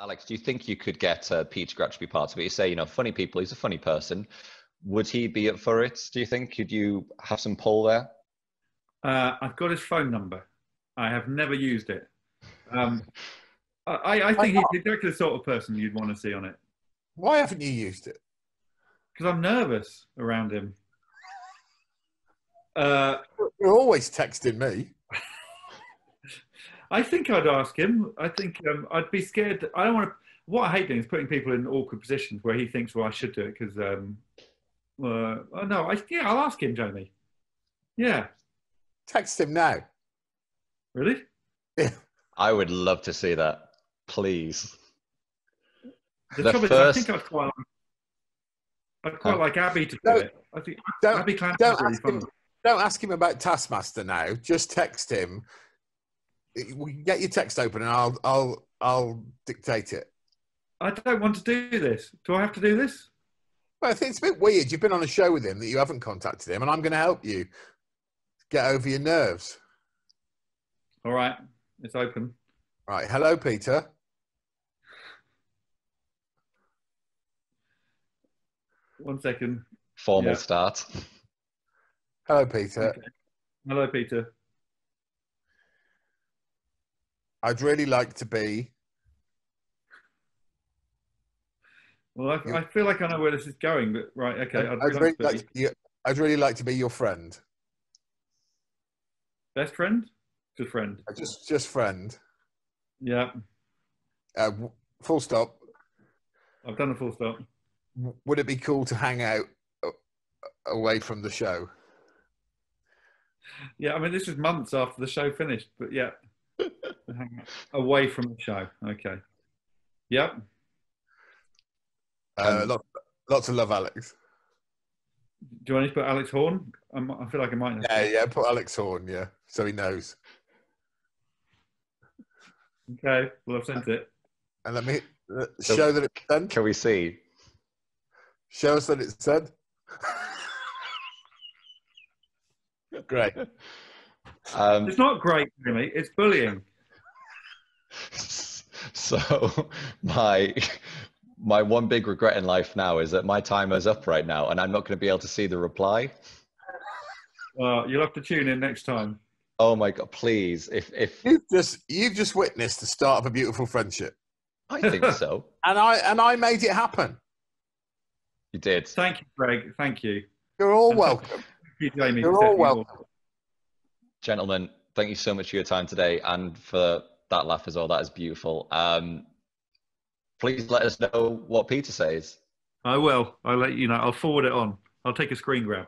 Alex, do you think you could get uh, Peter Crouch to be part of it? You say, you know, funny people. He's a funny person. Would he be up for it? Do you think? Could you have some pull there? Uh, I've got his phone number. I have never used it. Um, I, I think he's exactly the sort of person you'd want to see on it. Why haven't you used it? Because I'm nervous around him. Uh, You're always texting me. I think I'd ask him. I think um, I'd be scared. I don't want to. What I hate doing is putting people in awkward positions where he thinks, "Well, I should do it," because. Um, uh, oh no, I, yeah, I'll ask him, Jamie. Yeah, Text him now. really? I would love to see that. Please. The, The trouble first- is, I think I'd quite, like, I'd quite Oh. like Abby to do No, it. I think Don't, Abby Clancy's don't, really ask fun. him, don't ask him about Taskmaster now. Just text him. We can get your text open and I'll I'll I'll dictate it. I don't want to do this. Do I have to do this? Well, I think it's a bit weird. You've been on a show with him that you haven't contacted him, and I'm going to help you get over your nerves. All right, it's open. Right. Hello, Peter. One second. Formal Yeah. start. Hello, Peter. Okay. Hello, Peter. I'd really like to be. Well, I, I feel like I know where this is going, but right, okay. I'd, I'd really like to be I'd really like to be your friend. best friend, good friend. Uh, Just just friend. Yeah, Uh, full stop. I've done a full stop. Would it be cool to hang out uh, away from the show? Yeah, I mean, this was months after the show finished, but yeah. away from the show. Okay. Yep. Uh, Um, lots, lots of love, Alex. Do you want to put Alex Horne? I'm, I feel like I might. Have Yeah, to. yeah. Put Alex Horne. Yeah, so he knows. Okay. Well, I've sent it. And let me uh, So- show that it's sent. Can we see? Show us that it's sent. Great. Um, It's not great, really. It's bullying. So my my one big regret in life now is that my timer's up right now, and I'm not going to be able to see the reply. Uh, you'll have to tune in next time. Oh my god! Please, if if You've just you've just witnessed the start of a beautiful friendship, I think so, and I and I made it happen. you did. Thank you, Greg. Thank you. You're all welcome. Thank you, Jamie. You're all welcome. Gentlemen, thank you so much for your time today and for that laugh as well. That is beautiful. Um, please let us know what Peter says. I will. I'll let you know. I'll forward it on. I'll take a screen grab.